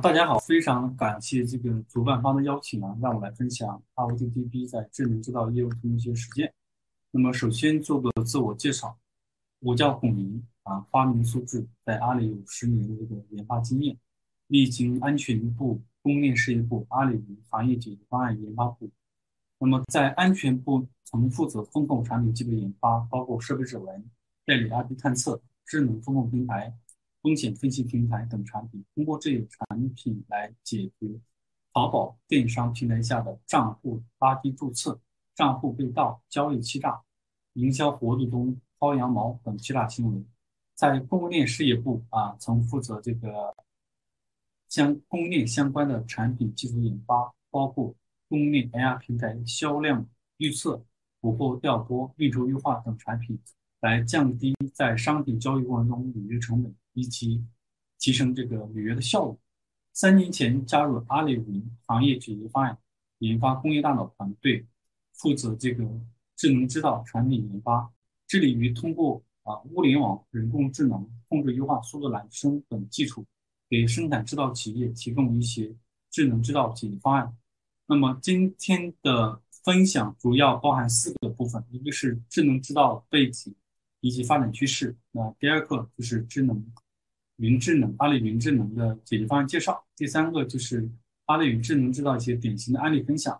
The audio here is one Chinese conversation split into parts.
大家好，非常感谢这个主办方的邀请啊，让我来分享 RODDB 在智能制造业务中的一些实践。那么首先做个自我介绍，我叫孔明啊，花名苏志，在阿里有十年的这个研发经验，历经安全部、供应事业部、阿里云行业解决方案研发部。那么在安全部曾负责风控产品基本研发，包括设备指纹、代理 IP 探测、智能风控平台。风险分析平台等产品，通过这些产品来解决淘宝电商平台下的账户垃圾注册、账户被盗、交易欺诈、营销活动中薅羊毛等欺诈行为。在供应链事业部啊，曾负责这个相供应链相关的产品技术研发，包括供应链 AI 平台销量预测、补货调拨、运筹优化等产品，来降低在商品交易过程中履约成本。以及提升这个履约的效率。三年前加入阿里云行业解决方案研发工业大脑团队，负责这个智能制造产品研发，致力于通过啊物联网、人工智能、控制优化、速度揽生等技术，给生产制造企业提供一些智能制造解决方案。那么今天的分享主要包含四个部分，一个是智能制造背景以及发展趋势，那第二个就是智能。云智能，阿里云智能的解决方案介绍。第三个就是阿里云智能制造一些典型的案例分享。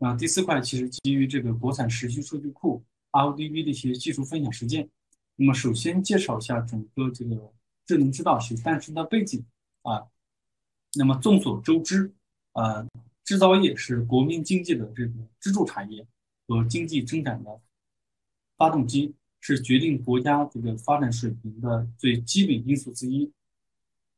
啊，第四块其实基于这个国产时序数据库 RODB 的一些技术分享实践。那么首先介绍一下整个这个智能制造其诞生的背景啊。那么众所周知，呃，制造业是国民经济的这个支柱产业和经济增长的发动机。是决定国家这个发展水平的最基本因素之一。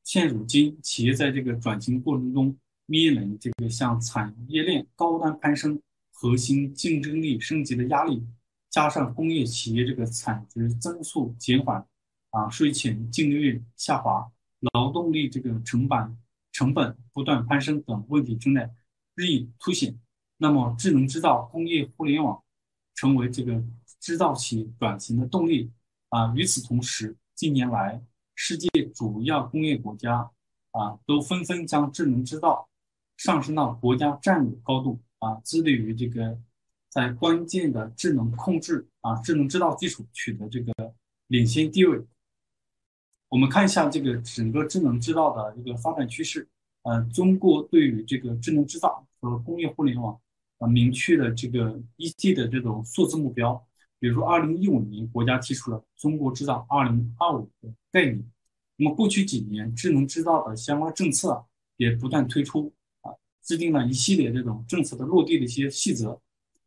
现如今，企业在这个转型过程中，面临这个向产业链高端攀升、核心竞争力升级的压力，加上工业企业这个产值增速减缓，啊，税前净利润下滑，劳动力这个成本成本不断攀升等问题正在日益凸显。那么，智能制造、工业互联网成为这个。制造企转型的动力啊！与此同时，近年来世界主要工业国家啊都纷纷将智能制造上升到国家战略高度啊，致力于这个在关键的智能控制啊、智能制造基础取得这个领先地位。我们看一下这个整个智能制造的一个发展趋势。呃，中国对于这个智能制造和工业互联网啊，明确的这个一季的这种数字目标。比如说，二零一五年，国家提出了“中国制造二零二五”的概念。那么，过去几年，智能制造的相关政策也不断推出啊，制定了一系列这种政策的落地的一些细则。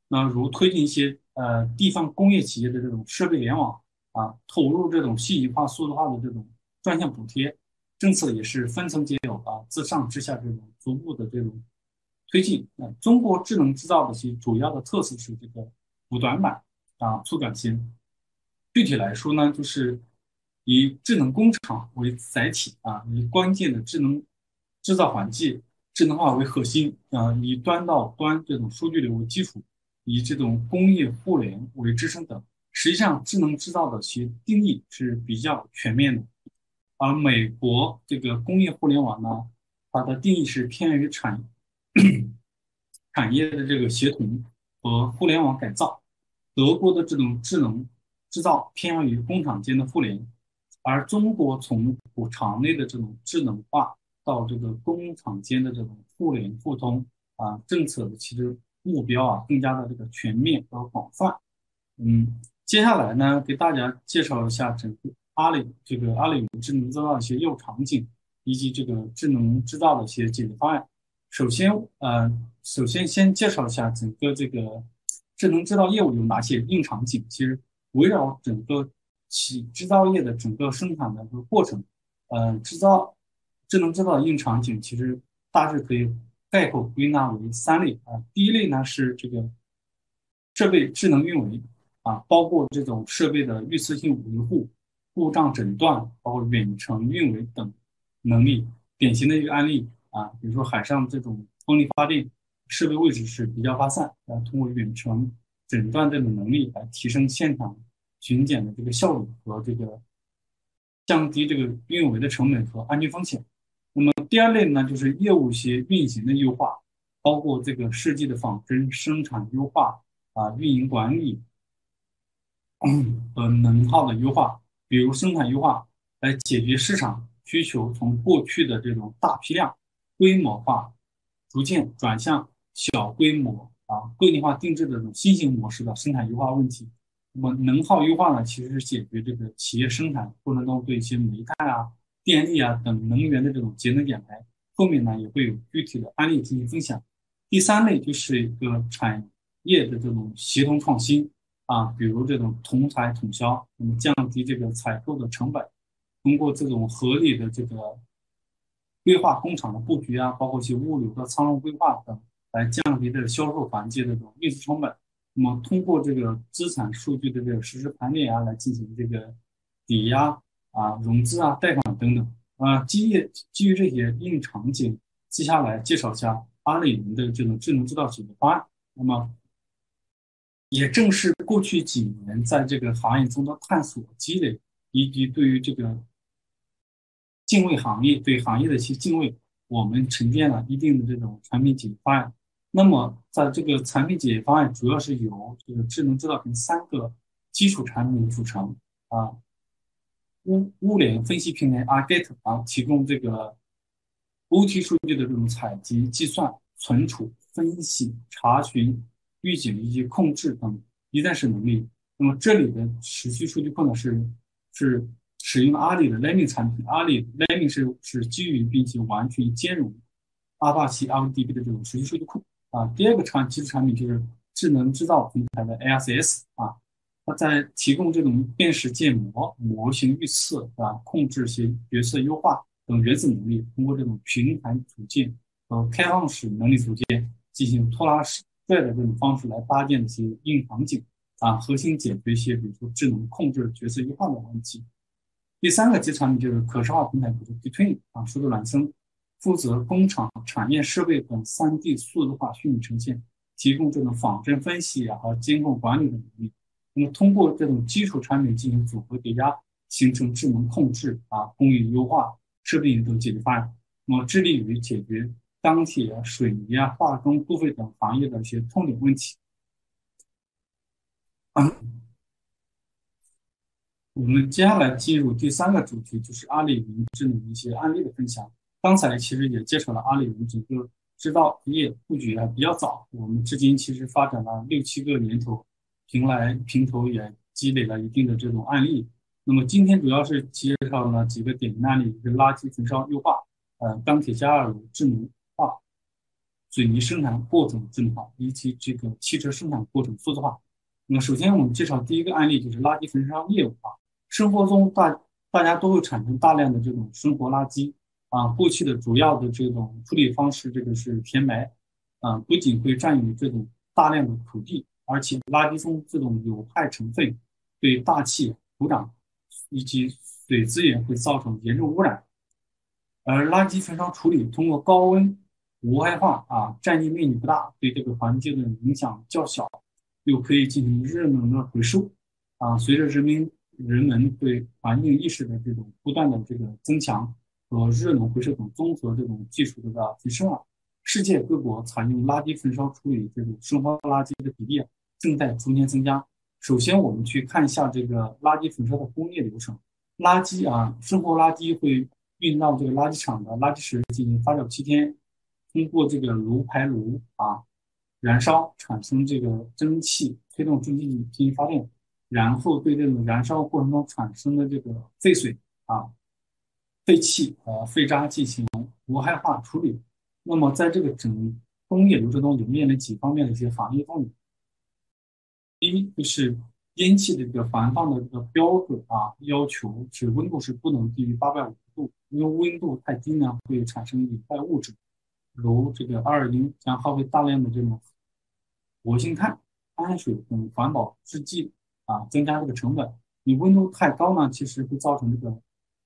那如推进一些呃地方工业企业的这种设备联网啊，投入这种信息化、数字化的这种专项补贴政策，也是分层结有啊，自上至下这种逐步的这种推进。那中国智能制造的其主要的特色是这个补短板。啊，促转型。具体来说呢，就是以智能工厂为载体啊，以关键的智能制造环境智能化为核心啊，以端到端这种数据流为基础，以这种工业互联为支撑等。实际上，智能制造的其定义是比较全面的。而美国这个工业互联网呢，它的定义是偏于产 产业的这个协同和互联网改造。德国的这种智能制造偏向于工厂间的互联，而中国从厂内的这种智能化到这个工厂间的这种互联互通啊，政策的其实目标啊更加的这个全面和广泛。嗯，接下来呢，给大家介绍一下整个阿里这个阿里云智能制造一些业务场景，以及这个智能制造的一些解决方案。首先，呃，首先先介绍一下整个这个。智能制造业务有哪些硬场景？其实围绕整个企制造业的整个生产的这个过程，呃，制造智能制造的硬场景其实大致可以概括归纳为三类啊。第一类呢是这个设备智能运维啊，包括这种设备的预测性维护、故障诊断，包括远程运维等能力。典型的一个案例啊，比如说海上这种风力发电。设备位置是比较发散，然后通过远程诊断这种能力来提升现场巡检的这个效率和这个降低这个运维的成本和安全风险。那么第二类呢，就是业务些运行的优化，包括这个设计的仿真、生产优化啊、运营管理和能耗的优化，比如生产优化来解决市场需求从过去的这种大批量、规模化，逐渐转向小规模啊个性化定制的这种新型模式的生产优化问题。那么能耗优化呢，其实是解决这个企业生产过程中对一些煤炭啊。电力啊等能源的这种节能减排，后面呢也会有具体的案例进行分享。第三类就是一个产业的这种协同创新啊，比如这种同材统销，那么降低这个采购的成本，通过这种合理的这个规划工厂的布局啊，包括一些物流的仓容规划等，来降低这个销售环节的这种运输成本。那么通过这个资产数据的这个实时盘点啊，来进行这个抵押。啊，融资啊，贷款等等啊，基于基于这些应用场景，接下来介绍一下阿里云的这种智能制造解决方案。那么，也正是过去几年在这个行业中的探索积累，以及对于这个敬畏行业对行业的一些敬畏，我们沉淀了一定的这种产品解决方案。那么，在这个产品解决方案主要是由这个智能制造平三个基础产品组成啊。物物联分析平台 Arget 啊，提供这个 OT 数据的这种采集、计算、存储、分析、查询、预警以及控制等一站式能力。那么这里的持续数据库呢，是是使用阿里的 Lending 产品，阿里 Lending 是是基于并且完全兼容阿帕奇 RDB 的这种数据数据库啊。第二个产基础产品就是智能制造平台的 ASS 啊。它在提供这种辨识建模、模型预测啊、控制些角色优化等原子能力，通过这种平台组件和开放式能力组件进行拖拉式拽的这种方式来搭建一些应用场景啊，核心解决一些比如说智能控制角色优化的问题。第三个基础产品就是可视化平台，比如 Between 啊，数字孪生，负责工厂、产业设备等 3D 数字化虚拟呈现，提供这种仿真分析啊和监控管理的能力。那么通过这种基础产品进行组合叠加，形成智能控制啊、工艺优化、设备等解决方案。那么致力于解决钢铁啊、水泥啊、化工、部分等行业的一些痛点问题。我们接下来进入第三个主题，就是阿里云智能一些案例的分享。刚才其实也介绍了阿里云整个制造业布局还比较早，我们至今其实发展了六七个年头。平来平头也积累了一定的这种案例。那么今天主要是介绍了几个典型案例：一个垃圾焚烧优化，呃，钢铁加热炉智能化，水泥生产过程智能化，以及这个汽车生产过程数字化。那么首先我们介绍第一个案例，就是垃圾焚烧业务化。生活中大大家都会产生大量的这种生活垃圾啊。过去的主要的这种处理方式，这个是填埋啊，不仅会占用这种大量的土地。而且垃圾中这种有害成分对大气、土壤以及水资源会造成严重污染，而垃圾焚烧处理通过高温无害化啊，占地面积不大，对这个环境的影响较小，又可以进行热能的回收啊。随着人民人们对环境意识的这种不断的这个增强和热能回收等综合这种技术的提升啊，世界各国采用垃圾焚烧处理这种生活垃圾的比例。正在逐年增加。首先，我们去看一下这个垃圾焚烧的工业流程。垃圾啊，生活垃圾会运到这个垃圾场的垃圾池进行发酵七天，通过这个炉排炉啊燃烧，产生这个蒸汽，推动蒸汽机进行发电，然后对这种燃烧过程中产生的这个废水啊、废气和废渣进行无害化处理。那么，在这个整工业流程中，有面临几方面的一些行业动力。第一就是烟气的这个排放的这个标准啊，要求是温度是不能低于八百五十度，因为温度太低呢会产生有害物质，如这个二氧将耗费大量的这种活性炭、氨水等环保制剂啊，增加这个成本。你温度太高呢，其实会造成这个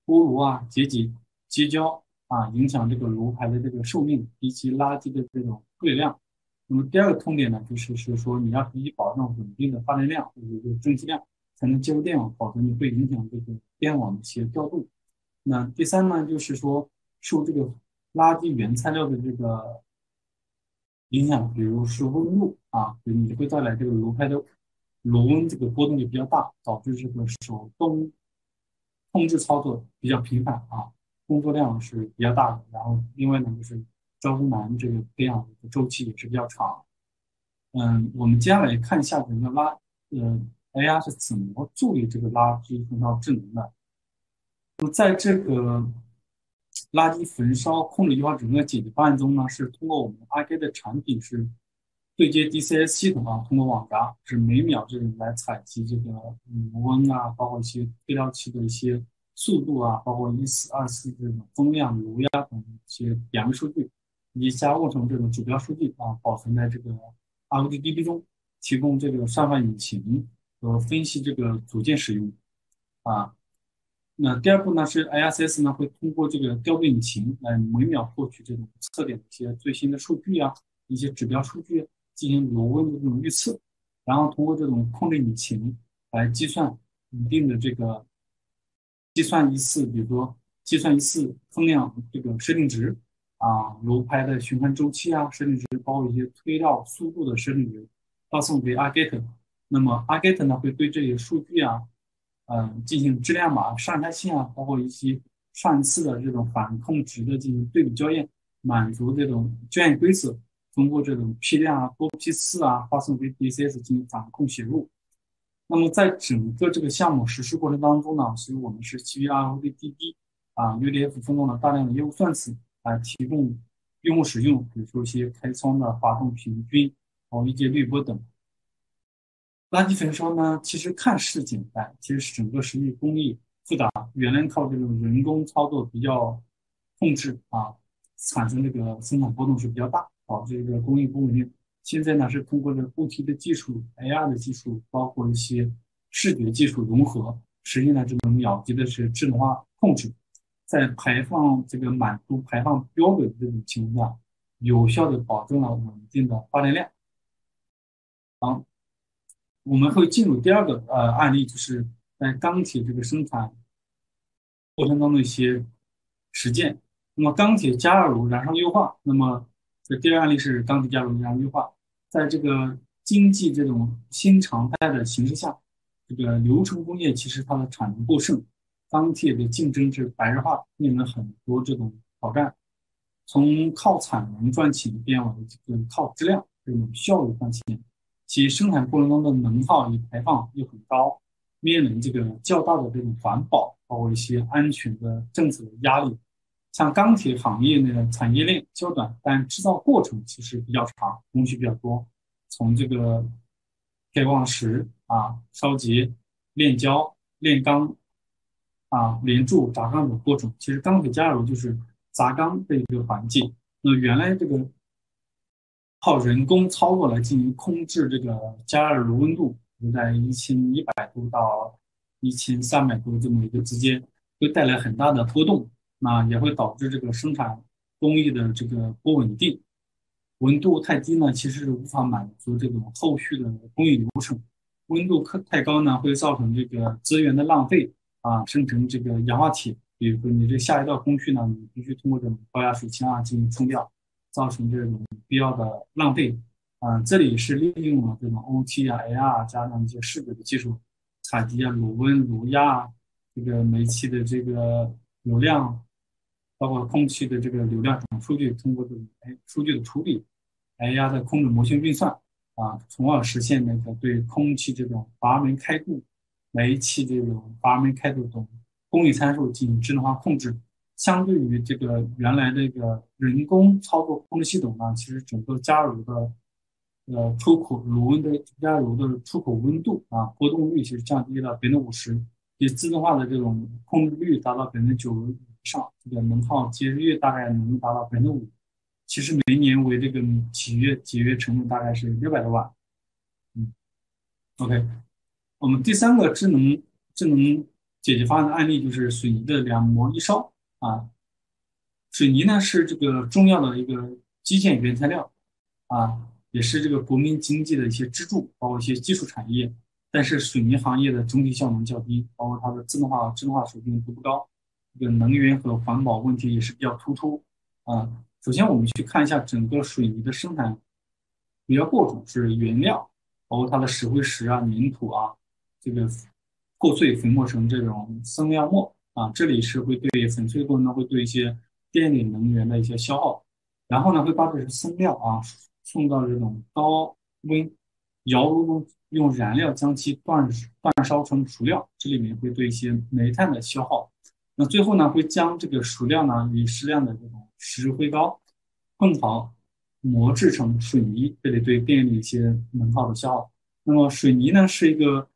锅炉啊结节、结焦啊，影响这个炉排的这个寿命以及垃圾的这种处理量。那么第二个痛点呢，就是是说你要必须保证稳定的发电量或者是蒸汽量，才能接入电网，否则你会影响这个电网的一些调度。那第三呢，就是说受这个垃圾原材料的这个影响，比如是温度啊，你会带来这个炉排的炉温这个波动就比较大，导致这个手动控制操作比较频繁啊，工作量是比较大的。然后另外呢，就是招工难这个培养周期也是比较长。嗯，我们接下来看一下整个垃呃 AI 是怎么助力这个垃圾焚烧智能的。那么在这个垃圾焚烧控制优化整个解决方案中呢，是通过我们 i k 的产品是对接 DCS 系统啊，通过网闸是每秒这种来采集这个炉温啊，包括一些配料器的一些速度啊，包括一四二四这种风量、炉压等一些点位数据，以及加工成这种指标数据啊，保存在这个 RDDB 中，提供这个算法引擎和分析这个组件使用啊。那第二步呢是 ISS 呢会通过这个调度引擎来每秒获取这种测点的一些最新的数据啊，一些指标数据进行炉温的这种预测，然后通过这种控制引擎来计算一定的这个计算一次，比如说计算一次风量这个设定值啊，炉排的循环周期啊设定值，包括一些推料速度的设定值，发送给 AGATE 那么 AGATE 呢会对这些数据啊。嗯，进行质量码上下限啊，包括一些上一次的这种反控值的进行对比校验，满足这种校验规则，通过这种批量啊、多批次啊，发送给 DCS 进行反控写入。那么在整个这个项目实施过程当中呢，所以我们是基于 RODDB 啊、UDF 分动了大量的业务算子来提供用户使用，比如说一些开仓的滑动平均，然后一些滤波等。垃圾焚烧呢，其实看似简单，其实整个实际工艺复杂。原来靠这种人工操作比较控制啊，产生这个生产波动是比较大，导致这个工艺供应链。现在呢是通过这个 OT 的技术、AR 的技术，包括一些视觉技术融合，实现了这种秒级的是智能化控制，在排放这个满足排放标准的这种情况下，有效的保证了稳定的发电量。好。我们会进入第二个呃案例，就是在钢铁这个生产过程当中一些实践。那么钢铁加热炉燃烧优化，那么第二个案例是钢铁加热炉燃烧优化，在这个经济这种新常态的形势下，这个流程工业其实它的产能过剩，钢铁的竞争是白热化，面临了很多这种挑战，从靠产能赚钱变为这个靠质量这种效率赚钱。其生产过程中的能耗与排放又很高，面临这个较大的这种环保，包括一些安全的政策压力。像钢铁行业呢，产业链较短，但制造过程其实比较长，工序比较多。从这个开矿石啊、烧结、炼焦、炼钢啊、连铸、轧钢等过程，其实钢铁加热就是轧钢的一个环境。那原来这个。靠人工操作来进行控制这个加热炉温度，在一千一百度到一千三百度这么一个之间，会带来很大的波动，那也会导致这个生产工艺的这个不稳定。温度太低呢，其实是无法满足这种后续的工艺流程；温度可太高呢，会造成这个资源的浪费啊，生成这个氧化铁。比如说你这下一道工序呢，你必须通过这种高压水枪啊进行冲掉。造成这种必要的浪费，啊，这里是利用了这种 OT 啊、AR 加上一些视觉的技术，采集啊炉温、炉压，这个煤气的这个流量，包括空气的这个流量等数据，通过这种哎数据的处理，AR 的控制模型运算，啊，从而实现那个对空气这种阀门开度、煤气这种阀门开度等工艺参数进行智能化控制。相对于这个原来这个人工操作控制系统呢，其实整个加热炉的呃出口炉温的加热炉的出口温度啊波动率其实降低了百分之五十，也自动化的这种控制率达到百分之九以上，这个能耗节约大概能达到百分之五，其实每年为这个企业节约成本大概是六百多万。嗯，OK，我们第三个智能智能解决方案的案例就是水泥的两模一烧。啊，水泥呢是这个重要的一个基建原材料，啊，也是这个国民经济的一些支柱，包括一些基础产业。但是水泥行业的整体效能较低，包括它的自动化、智能化水平都不高，这个能源和环保问题也是比较突出。啊，首先我们去看一下整个水泥的生产主要过程是原料，包括它的石灰石啊、粘土啊，这个破碎粉末成这种生料末啊，这里是会对粉碎过程中会对一些电力能源的一些消耗，然后呢会把这些生料啊送到这种高温窑炉中，用燃料将其煅煅烧成熟料，这里面会对一些煤炭的消耗。那最后呢，会将这个熟料呢与适量的这种石灰膏混好，磨制成水泥，这里对电力一些能耗的消耗。那么水泥呢是一个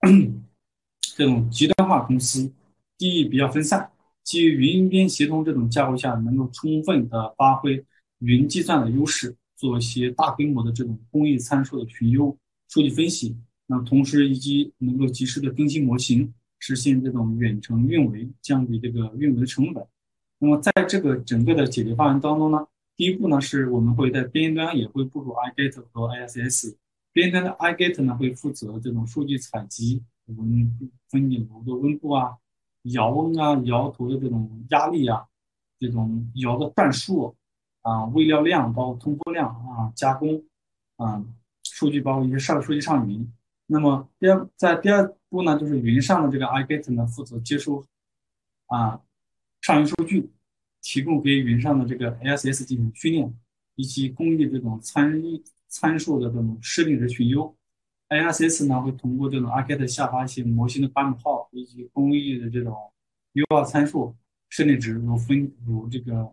这种极端化公司，地域比较分散，基于云边协同这种架构下，能够充分的发挥云计算的优势，做一些大规模的这种工艺参数的群优数据分析。那同时以及能够及时的更新模型。实现这种远程运维，降低这个运维的成本。那么在这个整个的解决方案当中呢，第一步呢是我们会在边端也会部署 iGet 和 ISS。边端的 iGet 呢会负责这种数据采集，我们分解炉的温度啊、窑温啊、窑头的这种压力啊、这种窑的转数啊、喂料量包括通过量啊、加工啊数据包括一些上数据上云。那么第二在第二。步呢，就是云上的这个 iGet 呢，负责接收啊上云数据，提供给云上的这个 ASS 进行训练，以及工艺这种参参数的这种设定值群优。ASS 呢会通过这种 iGet 下发一些模型的版本号以及工艺的这种优化参数设定值，如分如这个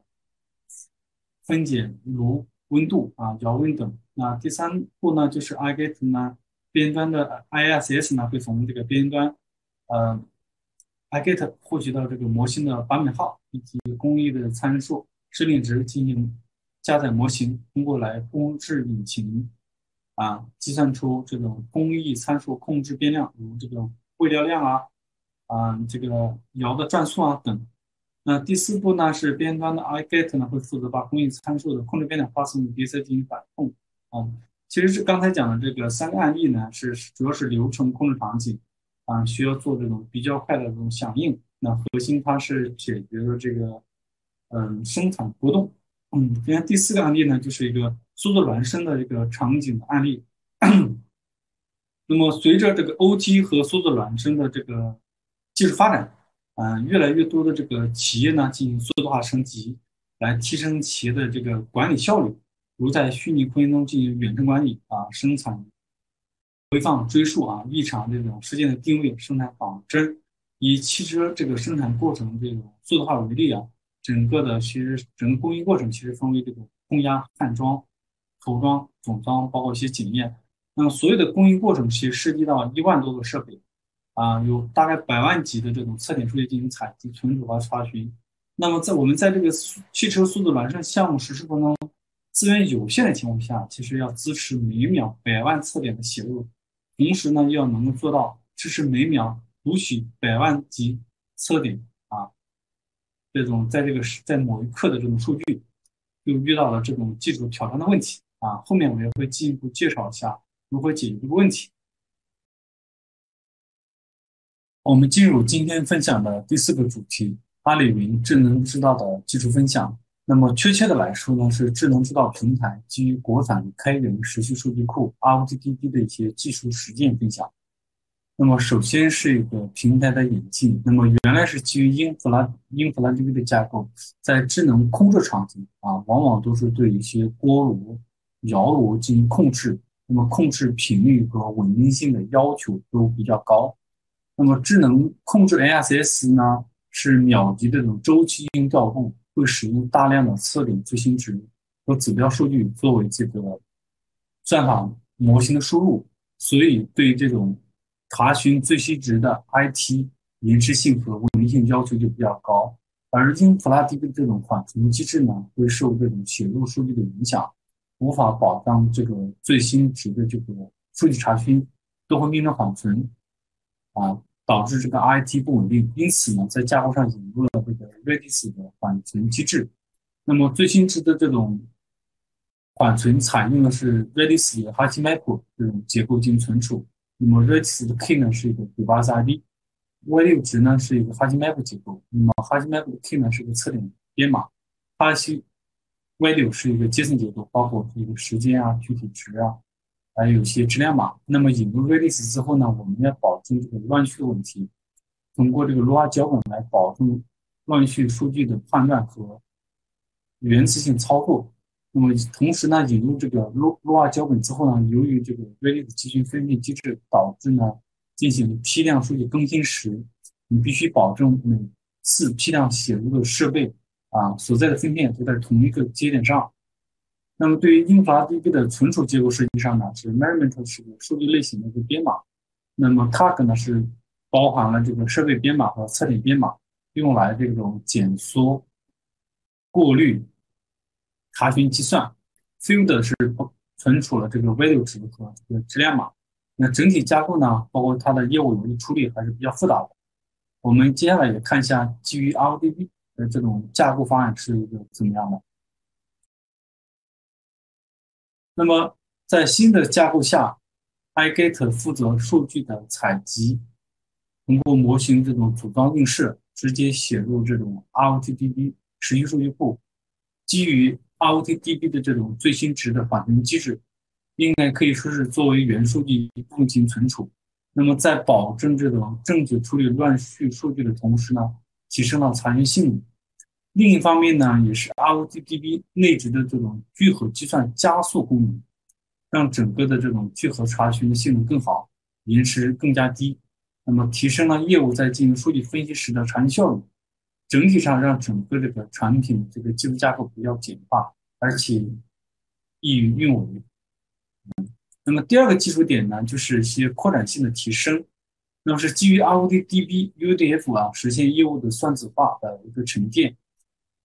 分解炉温度啊、窑温等。那第三步呢，就是 iGet 呢。边端的 ISS 呢，会从这个边端，呃，iGet 获取到这个模型的版本号以及工艺的参数设定值进行加载模型，通过来控制引擎，啊，计算出这种工艺参数控制变量，如这个未料量啊，啊，这个窑的转速啊等。那第四步呢，是边端的 iGet 呢，会负责把工艺参数的控制变量发送给 DC 进行反控，啊。其实是刚才讲的这个三个案例呢，是主要是流程控制场景，啊，需要做这种比较快的这种响应。那核心它是解决了这个，嗯，生产波动。嗯，你看第四个案例呢，就是一个速度孪生的一个场景的案例。那么随着这个 OT 和速度孪生的这个技术发展，嗯，越来越多的这个企业呢进行数字化升级，来提升企业的这个管理效率。如在虚拟空间中进行远程管理啊，生产回放追溯啊，异常这种事件的定位、生产仿真，以汽车这个生产过程这种数字化为例啊，整个的其实整个工艺过程其实分为这个冲压、焊装、涂装、总装，包括一些检验。那么所有的工艺过程其实涉及到一万多个设备啊，有大概百万级的这种测点数据进行采集、存储和查询。那么在我们在这个汽车速度孪生项目实施过程中，资源有限的情况下，其实要支持每秒百万测点的写入，同时呢，要能够做到支持每秒读取百万级测点啊，这种在这个在某一刻的这种数据，又遇到了这种技术挑战的问题啊。后面我也会进一步介绍一下如何解决这个问题。我们进入今天分享的第四个主题：阿里云智能制造的技术分享。那么确切的来说呢，是智能制造平台基于国产开源时序数据库 ROTDB 的一些技术实践分享。那么首先是一个平台的引进。那么原来是基于英弗拉英弗拉 DB 的架构，在智能控制场景啊，往往都是对一些锅炉、窑炉进行控制。那么控制频率和稳定性的要求都比较高。那么智能控制 ASS 呢，是秒级这种周期性调度。会使用大量的测点最新值和指标数据作为这个算法模型的输入，所以对这种查询最新值的 IT 延迟性和稳定性要求就比较高。而英普拉 DB 这种缓存机制呢，会受这种写入数据的影响，无法保障这个最新值的这个数据查询都会命中缓存啊。导致这个 IT 不稳定，因此呢，在架构上引入了这个 Redis 的缓存机制。那么最新值的这种缓存采用的是 Redis 的 HashiMap 这种结构进行存储。那么 Redis 的 Key 呢是一个 Device ID，value 值呢是一个 HashiMap 结构。那么 HashiMap 的 Key 呢是一个测点编码，哈希 value 是一个阶层结构，包括这个时间啊、具体值啊，还有一些质量码。那么引入 Redis 之后呢，我们要保证这个乱序的问题，通过这个 Lua 脚本来保证乱序数据的判断和原次性操作。那么同时呢，引入这个 Lua 脚本之后呢，由于这个 Redis 集群分配机制，导致呢进行批量数据更新时，你必须保证每次批量写入的设备。啊，所在的分片都在同一个节点上。那么，对于 InfluxDB 的存储结构设计上呢，是 measurement 是数据类型的一个编码。那么 Tag 呢是包含了这个设备编码和测点编码，用来这种检缩、过滤、查询、计算。Field 是存储了这个 value 值和这个质量码。那整体架构呢，包括它的业务逻辑处理还是比较复杂的。我们接下来也看一下基于 RDB。的这种架构方案是一个怎么样的？那么在新的架构下，iGet 负责数据的采集，通过模型这种组装映射，直接写入这种 ROTDB 持续数据库。基于 ROTDB 的这种最新值的缓存机制，应该可以说是作为原数据进行存储。那么在保证这种正确处理乱序数据的同时呢？提升了查询性能。另一方面呢，也是 ROTDB 内置的这种聚合计算加速功能，让整个的这种聚合查询的性能更好，延迟更加低。那么提升了业务在进行数据分析时的查询效率。整体上让整个这个产品这个技术架构比较简化，而且易于运维。那么第二个技术点呢，就是一些扩展性的提升。那么是基于 ROTDB UDF 啊，实现业务的算子化的一个沉淀。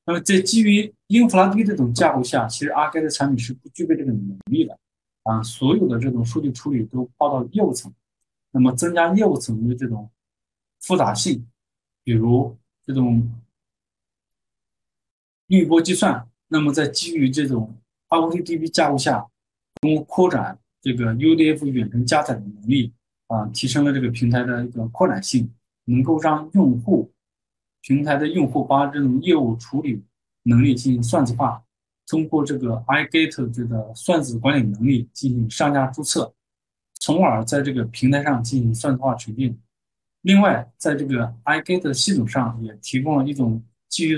那么在基于 InfluxDB 这种架构下，其实阿盖的产品是不具备这个能力的啊。所有的这种数据处理都抛到业务层，那么增加业务层的这种复杂性，比如这种滤波计算。那么在基于这种 ROTDB 架构下，通过扩展这个 UDF 远程加载的能力。啊，提升了这个平台的一个扩展性，能够让用户平台的用户把这种业务处理能力进行算子化，通过这个 iGet 这个算子管理能力进行上架注册，从而在这个平台上进行算子化沉淀。另外，在这个 iGet 系统上也提供了一种基于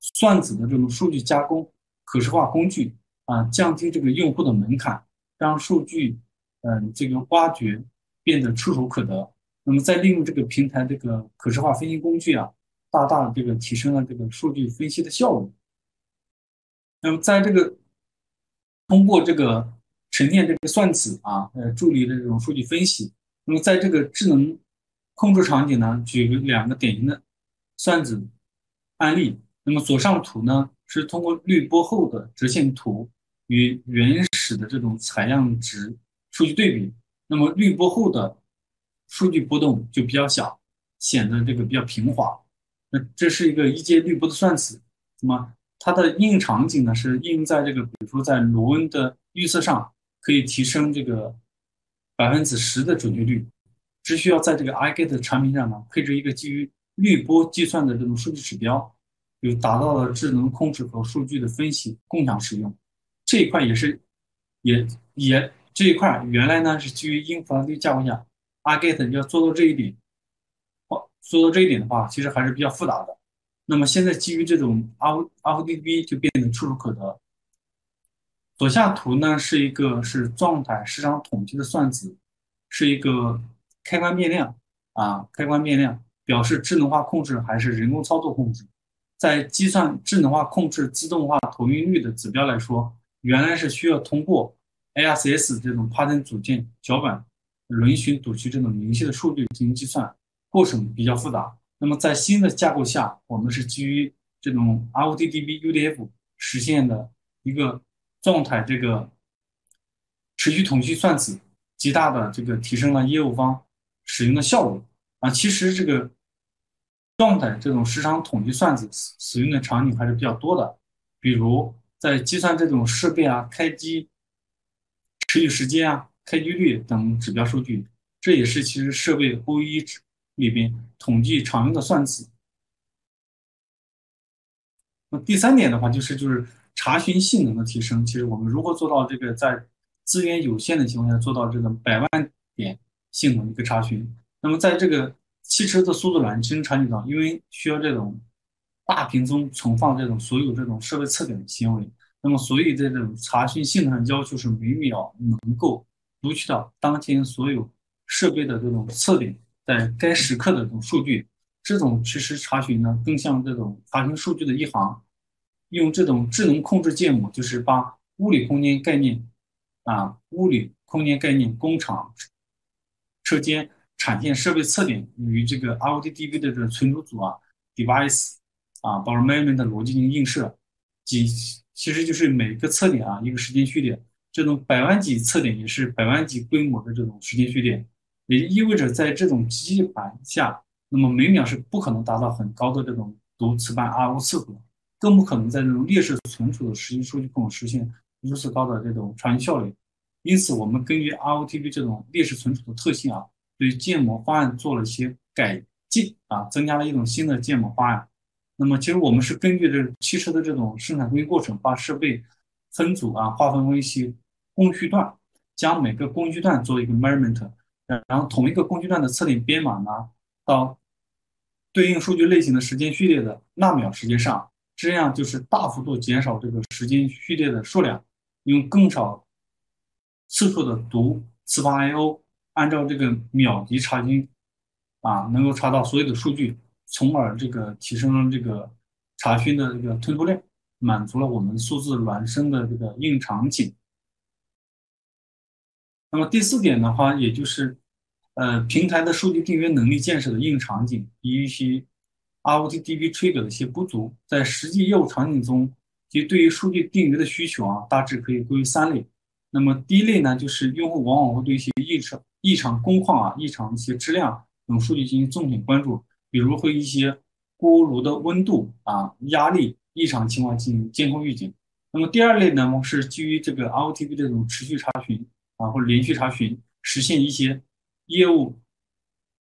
算子的这种数据加工可视化工具啊，降低这个用户的门槛，让数据嗯这个挖掘。变得触手可得，那么再利用这个平台这个可视化分析工具啊，大大这个提升了这个数据分析的效率。那么在这个通过这个沉淀这个算子啊，呃，助力的这种数据分析。那么在这个智能控制场景呢，举两个典型的算子案例。那么左上图呢是通过滤波后的折线图与原始的这种采样值数据对比。那么滤波后的数据波动就比较小，显得这个比较平滑。那这是一个一阶滤波的算子。那么它的应用场景呢是应用在这个，比如说在螺纹的预测上，可以提升这个百分之十的准确率。只需要在这个 iGet 产品上呢配置一个基于滤波计算的这种数据指标，就达到了智能控制和数据的分析共享使用。这一块也是也也。这一块原来呢是基于 InfluxDB 架构下，iGet 要做到这一点，说，到这一点的话，其实还是比较复杂的。那么现在基于这种 RDB 就变得触手可得。左下图呢是一个是状态时长统计的算子，是一个开关变量啊，开关变量表示智能化控制还是人工操作控制。在计算智能化控制自动化投运率的指标来说，原来是需要通过 ASS 这种 Python 组件脚本轮询读取这种明细的数据进行计算，过程比较复杂。那么在新的架构下，我们是基于这种 ROTDB UDF 实现的一个状态这个持续统计算子，极大的这个提升了业务方使用的效率啊。其实这个状态这种时长统计算子使用的场景还是比较多的，比如在计算这种设备啊开机。持续时间啊、开机率等指标数据，这也是其实设备 OE 里边统计常用的算子。那第三点的话，就是就是查询性能的提升，其实我们如何做到这个在资源有限的情况下做到这个百万点性能的一个查询？那么在这个汽车的速度软件场景上，因为需要这种大屏中存放这种所有这种设备测点的行为，那么所以在这种查询性能上要求是每秒能够读取到当前所有设备的这种测点在该时刻的这种数据。这种实时查询呢，更像这种查询数据的一行。用这种智能控制建模，就是把物理空间概念啊，物理空间概念、工厂、车间、产线、设备测点与这个 ROTDB 的这个存储组啊，device 啊，power management 逻辑进行映射，即其实就是每个测点啊一个时间序列，这种百万级测点也是百万级规模的这种时间序列，也意味着在这种机器板下，那么每秒是不可能达到很高的这种读磁盘 RO 次数。更不可能在这种劣势存储的实际数据库实现如此高的这种传输效率。因此，我们根据 ROTB 这种劣势存储的特性啊，对建模方案做了一些改进啊，增加了一种新的建模方案。那么，其实我们是根据这汽车的这种生产工艺过程，把设备分组啊，划分为一些工序段，将每个工序段做一个 measurement，然后同一个工具段的测点编码呢，到对应数据类型的时间序列的纳秒时间上。这样就是大幅度减少这个时间序列的数量，用更少次数的读磁盘 I/O，按照这个秒级查询，啊，能够查到所有的数据，从而这个提升这个查询的这个吞吐量，满足了我们数字孪生的这个应场景。那么第四点的话，也就是，呃，平台的数据订阅能力建设的应用场景，一些。ROTDB trigger 的一些不足，在实际业务场景中，其对于数据定约的需求啊，大致可以归为三类。那么第一类呢，就是用户往往会对一些异常、异常工况啊、异常一些质量等数据进行重点关注，比如会一些锅炉的温度啊、压力异常情况进行监控预警。那么第二类呢，是基于这个 ROTB 这种持续查询啊或者连续查询，实现一些业务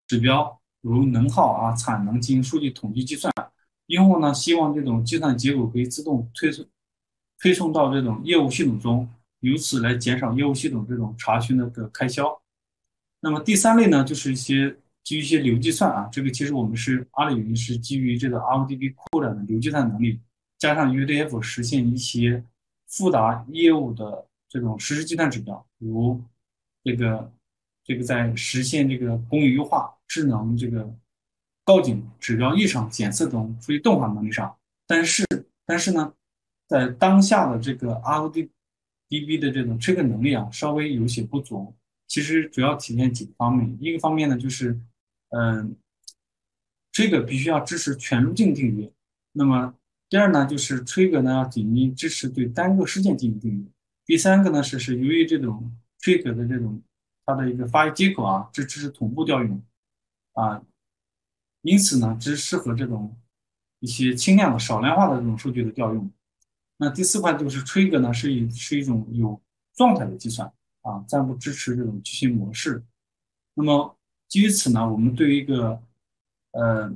指标。如能耗啊、产能进行数据统计计算，用户呢希望这种计算结果可以自动推送推送到这种业务系统中，由此来减少业务系统这种查询的个开销。那么第三类呢，就是一些基于一些流计算啊，这个其实我们是阿里云是基于这个 RDB 扩展的流计算能力，加上 UDF 实现一些复杂业务的这种实时计算指标，如这个这个在实现这个工艺优化。智能这个报警指标异常检测等属于动画能力上，但是但是呢，在当下的这个 R O D D B 的这种吹割能力啊，稍微有些不足。其实主要体现几个方面，一个方面呢就是，嗯这个必须要支持全路径定义。那么第二呢，就是 trigger 呢要紧密支持对单个事件进行定义。第三个呢是是由于这种 trigger 的这种它的一个发译接口啊，支持同步调用。啊，因此呢，只适合这种一些轻量的、少量化的这种数据的调用。那第四块就是 trigger 呢，是一是一种有状态的计算啊，暂不支持这种执行模式。那么基于此呢，我们对于一个呃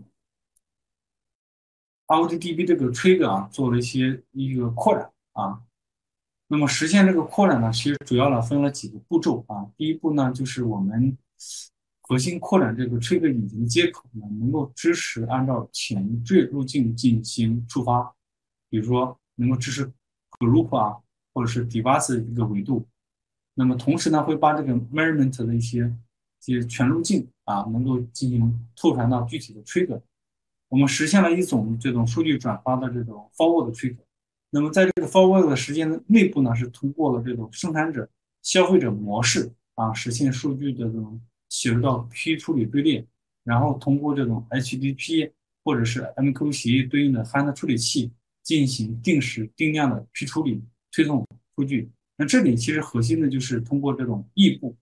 ROTDB 这个 trigger 啊，做了一些一个扩展啊。那么实现这个扩展呢，其实主要呢分了几个步骤啊。第一步呢，就是我们。核心扩展这个 trigger 引擎接口呢，能够支持按照前缀路径进行触发，比如说能够支持 group 啊，或者是 device 的一个维度。那么同时呢，会把这个 measurement 的一些一些全路径啊，能够进行拓传到具体的 trigger。我们实现了一种这种数据转发的这种 forward trigger。那么在这个 forward 的时间内部呢，是通过了这种生产者、消费者模式啊，实现数据的这种。写入到 P 处理队列，然后通过这种 HDP 或者是 MQ 协议对应的 HAND 处理器进行定时定量的 P 处理推送数据。那这里其实核心的就是通过这种异步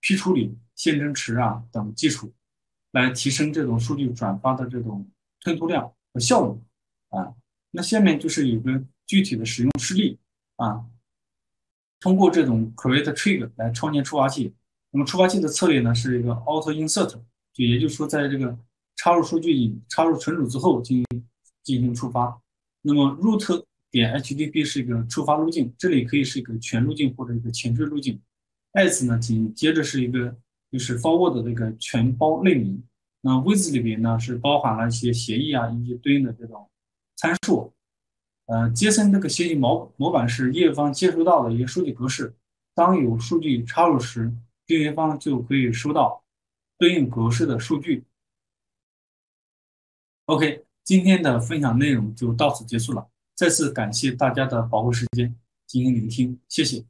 P 处理、线程池啊等技术，来提升这种数据转发的这种吞吐量和效率啊。那下面就是有个具体的使用示例啊，通过这种 Create Trigger 来创建触发器。那么触发器的策略呢，是一个 auto insert，就也就是说，在这个插入数据插入存储之后进行进行触发。那么 root 点 HTTP 是一个触发路径，这里可以是一个全路径或者一个前缀路径。as 呢，紧接着是一个就是 forward 的一个全包类名。那 with 里边呢是包含了一些协议啊，以及对应的这种参数。呃杰森这个协议模模板是业方接收到的一个数据格式，当有数据插入时，运营方就可以收到对应格式的数据。OK，今天的分享内容就到此结束了。再次感谢大家的宝贵时间进行聆听，谢谢。